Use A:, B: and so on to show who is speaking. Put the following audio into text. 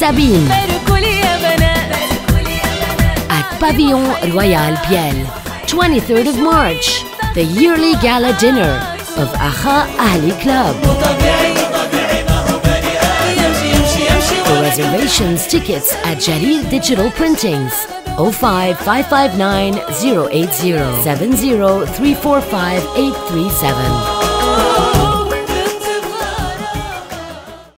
A: Sabine at Pavillon Royal Biel. 23rd of March, the yearly gala dinner of Aha Ali Club. For reservations, tickets at Jalil Digital Printings. 05 559 080 70 345 837.